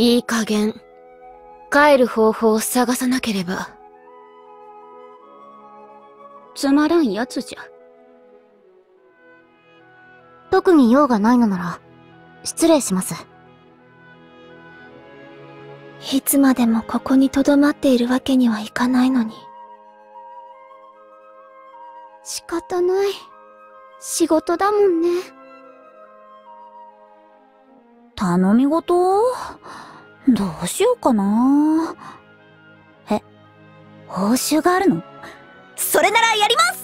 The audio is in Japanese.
いい加減、帰る方法を探さなければ。つまらんやつじゃ。特に用がないのなら、失礼します。いつまでもここに留まっているわけにはいかないのに。仕方ない。仕事だもんね。頼み事？どうしようかな。え、報酬があるの？それならやります！